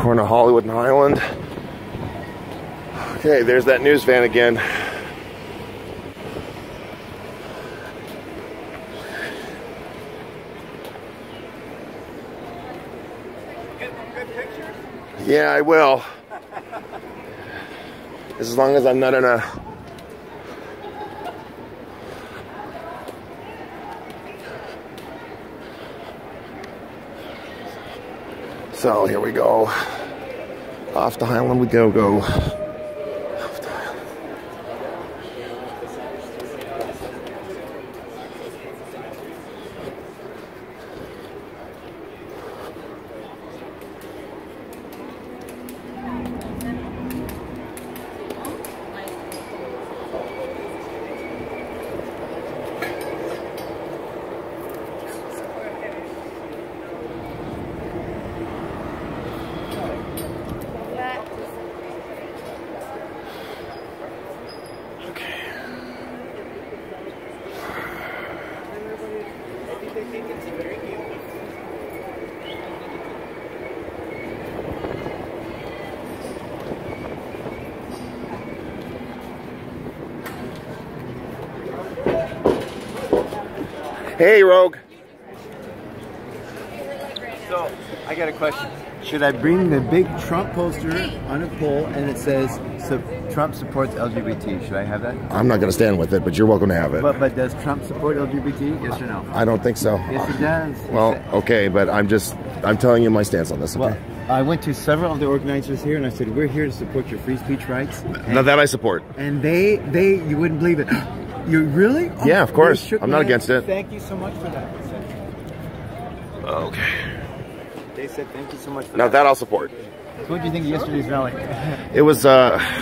Corner of Hollywood and Highland. Okay, there's that news van again. Yeah, I will. As long as I'm not in a So here we go. Off to Highland we go, go. Hey, Rogue. So, I got a question. Should I bring the big Trump poster on a pole and it says so Trump supports LGBT? Should I have that? I'm not going to stand with it, but you're welcome to have it. But but does Trump support LGBT? Yes or no? I don't think so. Yes, he does. Well, okay, but I'm just I'm telling you my stance on this. Okay. Well, I went to several of the organizers here and I said, "We're here to support your free speech rights." And, now that I support. And they they you wouldn't believe it. You really? Yeah, of oh, course. I'm not against it. Thank you so much for that. Okay. They said thank you so much for Now that. that I'll support. So what do you think of yesterday's rally? It was uh